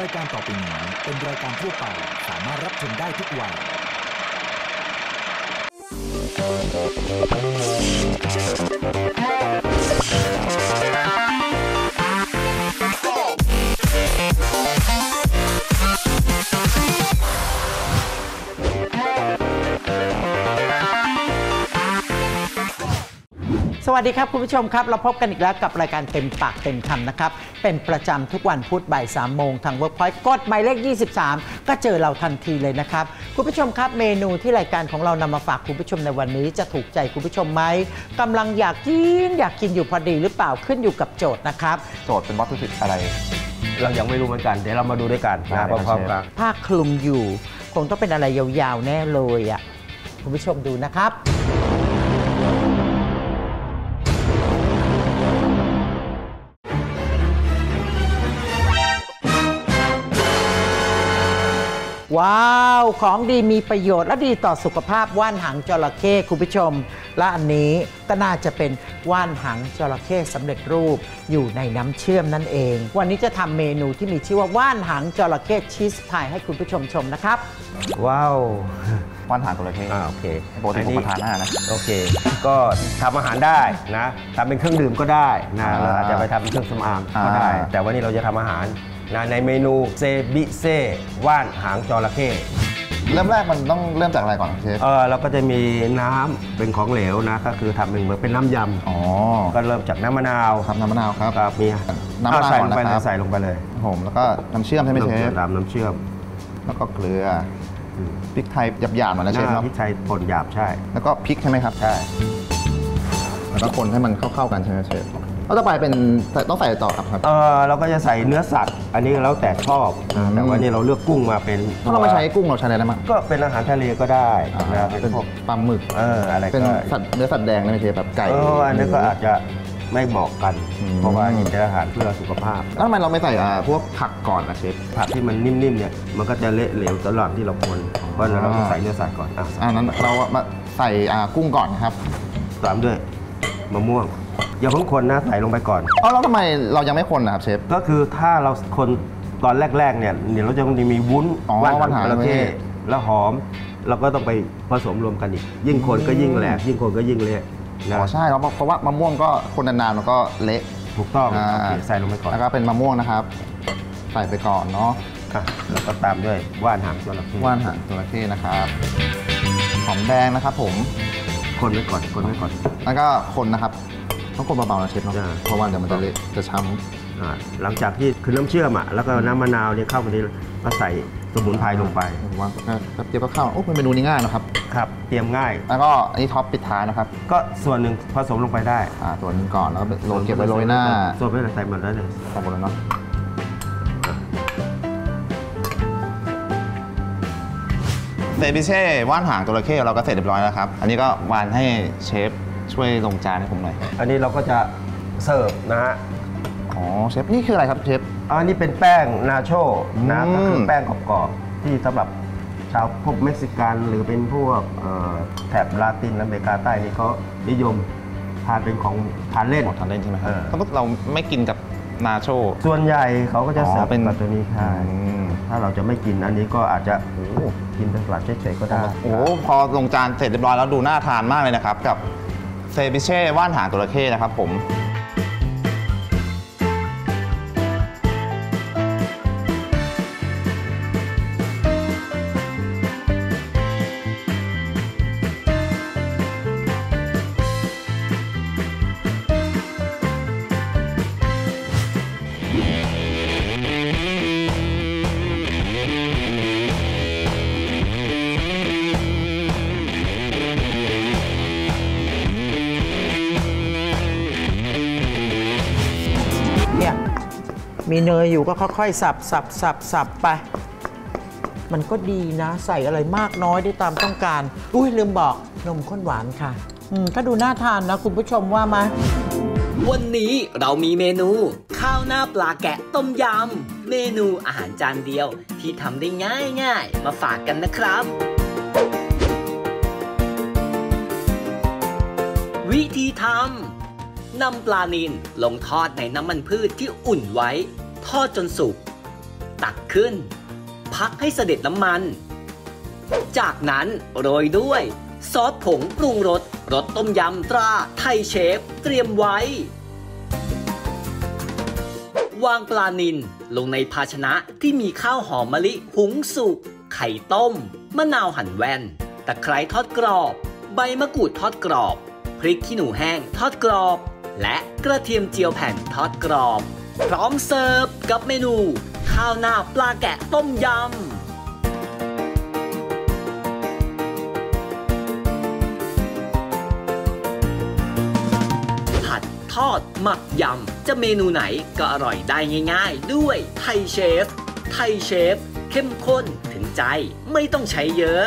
รายการต่อไปนี้เป็นรายการทั่วไปสามารถรับชมได้ทุกวัย สวัสดีครับคุณผู้ชมครับ เราพบกันอีกแล้วกับรายการเต็มปากเต็มคำนะครับ เป็นประจำทุกวันพุธบ่าย3โมงทาง Workpoint กดหมายเลข 23 ก็เจอเราทันทีเลยนะครับ คุณผู้ชมครับเมนูที่รายการของเรานำมาฝากคุณผู้ชมในวันนี้ จะถูกใจคุณผู้ชมไหมกำลังอยากกินอยากกินอยู่พอดีหรือเปล่าขึ้นอยู่กับโจทย์นะครับโจทย์เป็นวัตถุดิบอะไร เรายังไม่รู้เหมือนกัน เดี๋ยวเรามาดูด้วยกันได้นะคพรับร้อมเชฟ ๆกันผ้าคลุมอยู่ คงต้องเป็นอะไรยาวๆแน่เลยอะคุณผู้ชมดูนะครับ ว้าว ของดีมีประโยชน์และดีต่อสุขภาพว่านหางจระเข้คุณผู้ชม และอันนี้ก็น่าจะเป็นว่านหางจระเข้สำเร็จรูปอยู่ในน้ำเชื่อมนั่นเอง วันนี้จะทำเมนูที่มีชื่อว่าว่านหางจระเข้ชีสพายให้คุณผู้ชมชมนะครับ ว้าว ว่านหางตัวเล็กอ่าโอเคปกติผมมาทานหน้านะโอเค ก็ทำอาหารได้นะทำเป็นเครื่องดื่มก็ได้นะอ่าเราอาจจะไปทำเป็นเครื่องสำอางก็ได้อ่าแต่วันนี้เราจะทำอาหารนะในเมนูเซบิเซว่านหางจระเข้เริ่มแรกมันต้องเริ่มจากอะไรก่อนครับเชฟ เออเราก็จะมีน้ำเป็นของเหลวนะ ก็คือทำเป็นเหมือนเป็นน้ำยอ๋อำก็เริ่มจากน้ำมะนาวครับน้ำมะนาวครับครับมีน้ำมะนาวอ่ใส่ลงไปก่อนเลนะครัยบใส่ลงไปเลยครับผมแล้วก็น้ำเชื่อมใช่ไหมเชฟตามน้ำเชื่อม แล้วก็เกลือ พริกไทยหยาบๆหน่อยนะหเชฟน้าเนาะพริกไทยป่นหยาบใช่ แล้วก็พริกใช่ไหมครับ ใช่ แล้วก็คนให้มันเข้าๆกันใช่ไหมเชฟแล้วต่อไปเป็นต้องใส่ต่อครับครับเออเราก็จะใส่เนื้อสัตว์ อันนี้แล้วแต่ชอบอืมนะแต่ว่านี่เราเลือกกุ้งมาเป็นถ้าเราไม่ใช้กุ้งเราใช้อะไรได้มั้งก็เป็นอาหารทะเลก็ได้อ่านะเป็นเป็นพวกปลาหมึกเอออะไรเป็นก็สัตว์เนื้อสัตว์แดงได้ไหมเชฟแบบไก่เอออันนี้ก็อาจจะ ไม่เหมาะกัน อืม เพราะว่านี่เป็นอาหารเพื่อสุขภาพ แล้วทำไมเราไม่ใส่อ่าพวกผักก่อนนะเชฟ ผักที่มันนิ่มๆเนี่ยมันก็จะเละเหลวตลอดที่เราคนเพราะฉะนั้นเราต้องใส่เนื้อสัตว์ก่อนอะอ่านั้นเรามาใส่อ่ากุ้งก่อนนะครับตามด้วยมะม่วงอย่าเพิ่งคนนะใส่ลงไปก่อน เอ้าแล้วทำไมเรายังไม่คนนะครับเชฟ ก็คือถ้าเราคนตอนแรกๆเนี่ยเดี๋ยวเราจะมีวุ้นอ๋อว่านว่านหาหางงจระเข้จระเข้แล้วหอม เราก็ต้องไปผสมรวมกันอีก ยิ่งคนก็ยิ่งแหลกยิ่งคนก็ยิ่งเละนะ อ๋อใช่แล้วเพราะว่ามะม่วงก็คนนานๆมันก็เละถูกต้องอ่าโอเคใส่ลงไปก่อนแล้วก็เป็นมะม่วงนะครับ ใส่ไปก่อนเนาะอะแล้วก็ตามด้วยว่านหางจระเข้ว่านหางจระเข้นะครับหอมแดงนะครับ ผมคนไว้ก่อนคนไว้ก่อน แล้วก็คนนะครับต้องคนเบาๆนะเชฟเนาะจ้ะเพราะว่าเดี๋ยวมันจะเละจะช้อ่าหลังจากที่คือน้ำเชื่อมอะแล้วก็น้ำมะนาวเนี่ยเข้ามานี้ก็ใส่ สมุนไพรลงไปำผมว่าแป๊บเดียวก็เข้าโอ้เป็นเมนูนี้ง่ายนะครับครับเตรียมง่าย แล้วก็อันนี้ท็อปปิดท้ายนะครับ ก็ส่วนหนึ่งผสมลงไปได้อ่าตัวนี้ก่อนแล้วก็โรยเก็บไว้โรยหน้าส่วนไม่ใส่หมดได้เลยใส่หมดแล้วเนาะเซบิเช่ว่านหางจระเข้เราก็เสร็จเรียบร้อยแล้วครับ อันนี้ก็วานให้เชฟช่วยลงจานให้ผมหน่อย อันนี้เราก็จะเสิร์ฟนะฮะ อ๋อเชฟนี่คืออะไรครับเชฟ อันนี้เป็นแป้งนาโชนะอืมก็คือแป้งกรอบๆที่สำหรับชาวพวกเม็กซิกัน หรือเป็นพวกเอ่อแถบลาตินอเมริกาใต้นี่เขานิยมทานเป็นของทานเล่น หมวดทานเล่นใช่ไหมครับเออถ้าเราไม่กินกับนาโช ส่วนใหญ่เขาก็จะอ๋อเสิร์ฟเป็นแบบตัวนี้ค่ะอืมถ้าเราจะไม่กินอันนี้ก็อาจจะโอ้โหกินเป็นสลัดเฉยๆก็ได้ โอ้โหพอลงจานเสร็จเรียบร้อยแล้วดูน่าทานมากเลยนะครับ กับเซบิเช่ว่านหางจระเข้นะครับผม มีเนยอยู่ก็ค่อยๆสับสับสับสับไป มันก็ดีนะ ใส่อะไรมากน้อยได้ตามต้องการ อุ้ยลืมบอกนมข้นหวานค่ะ อืมก็ดูน่าทานนะ คุณผู้ชมว่ามาวันนี้เรามีเมนู ข้าวหน้าปลาแกะต้มยำ เมนูอาหารจานเดียวที่ทำได้ง่ายๆ มาฝากกันนะครับ วิธีทำ นำปลานิลลงทอดในน้ำมันพืชที่อุ่นไว้ ทอดจนสุก ตักขึ้น พักให้เสด็จน้ำมัน จากนั้นโรยด้วย ซอสผงปรุงรสรสต้มยำตราไทยเชฟ เตรียมไว้ วางปลานิลลงในภาชนะที่มีข้าวหอมมะลิหุงสุก ไข่ต้ม มะนาวหั่นแว่น ตะไคร้ทอดกรอบ ใบมะกรูดทอดกรอบ พริกขี้หนูแห้งทอดกรอบ และกระเทียมเจียวแผ่นทอดกรอบ พร้อมเสิร์ฟกับเมนู ข้าวหน้าปลาแกะต้มยำผัดทอดหมักยำ จะเมนูไหนก็อร่อยได้ง่าย ๆ ด้วยไทยเชฟ ไทยเชฟ เข้มข้นถึงใจไม่ต้องใช้เยอะ